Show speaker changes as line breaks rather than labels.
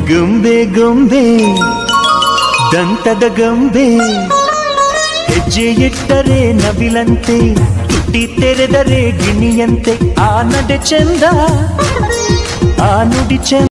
ಗೊಂಬೆ ಗೊಂಬೆ, ದಂತದ ಗೊಂಬೆ. ಹೆಜ್ಜೆ ಇಟ್ಟರೆ ನವಿಲಂತೆ, ತುಟಿ ತೆರೆದರೆ ಗಿಣಿಯಂತೆ. ಆ ನಡೆ ಚಂದ, ಆ ನುಡಿ ಚಂದ.